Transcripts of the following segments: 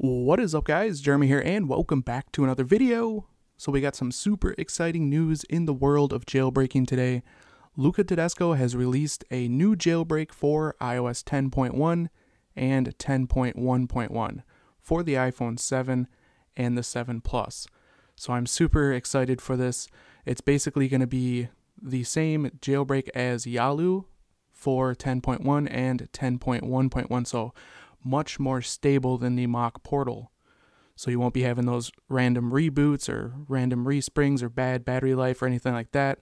What is up guys, Jeremy here and welcome back to another video. So we got some super exciting news in the world of jailbreaking today. Luca Todesco has released a new jailbreak for iOS 10.1 and 10.1.1 for the iPhone 7 and the 7 Plus. So I'm super excited for this. It's basically going to be the same jailbreak as Yalu for 10.1 and 10.1.1. So much more stable than the Mach Portal. So you won't be having those random reboots or random resprings or bad battery life or anything like that.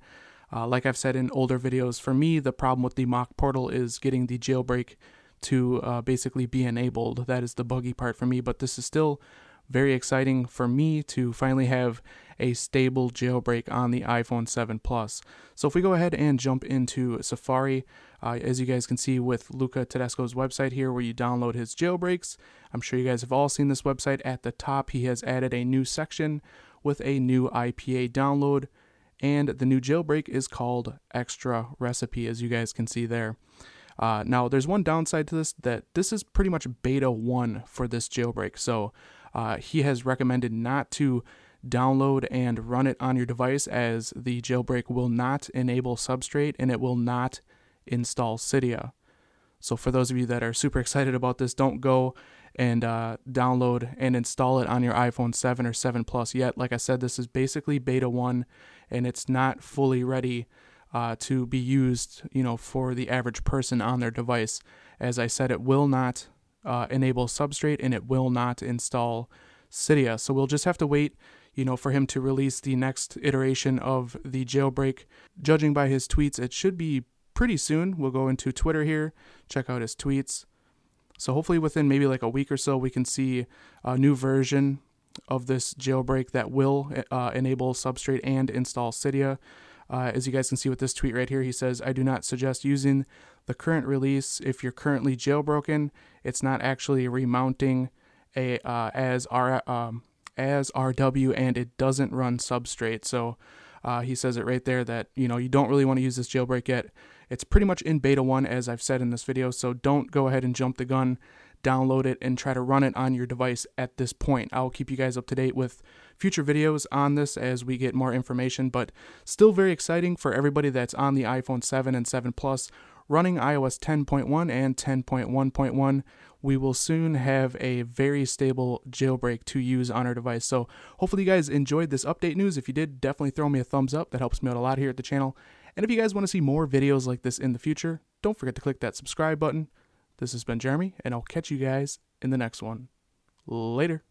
Uh, like I've said in older videos, for me, the problem with the Mach Portal is getting the jailbreak to uh, basically be enabled. That is the buggy part for me, but this is still very exciting for me to finally have a stable jailbreak on the iPhone 7 Plus. So if we go ahead and jump into Safari, uh, as you guys can see with Luca Todesco's website here where you download his jailbreaks, I'm sure you guys have all seen this website. At the top, he has added a new section with a new IPA download, and the new jailbreak is called Extra Recipe, as you guys can see there. Uh, now, there's one downside to this that this is pretty much beta 1 for this jailbreak. So, uh, he has recommended not to download and run it on your device as the jailbreak will not enable Substrate and it will not install Cydia. So, for those of you that are super excited about this, don't go and uh, download and install it on your iPhone 7 or 7 Plus yet. Like I said, this is basically beta 1 and it's not fully ready uh, to be used, you know, for the average person on their device. As I said, it will not uh, enable Substrate and it will not install Cydia. So we'll just have to wait, you know, for him to release the next iteration of the jailbreak. Judging by his tweets, it should be pretty soon. We'll go into Twitter here, check out his tweets. So hopefully within maybe like a week or so, we can see a new version of this jailbreak that will uh, enable Substrate and install Cydia. Uh, as you guys can see with this tweet right here, he says, I do not suggest using the current release if you're currently jailbroken. It's not actually remounting a uh, as R um, as RW and it doesn't run substrate. So uh, he says it right there that you know you don't really want to use this jailbreak yet. It's pretty much in beta one as I've said in this video. So don't go ahead and jump the gun, download it and try to run it on your device at this point. I'll keep you guys up to date with future videos on this as we get more information. But still very exciting for everybody that's on the iPhone 7 and 7 Plus running iOS 10.1 and 10.1.1, we will soon have a very stable jailbreak to use on our device. So hopefully you guys enjoyed this update news. If you did, definitely throw me a thumbs up. That helps me out a lot here at the channel. And if you guys want to see more videos like this in the future, don't forget to click that subscribe button. This has been Jeremy, and I'll catch you guys in the next one. Later.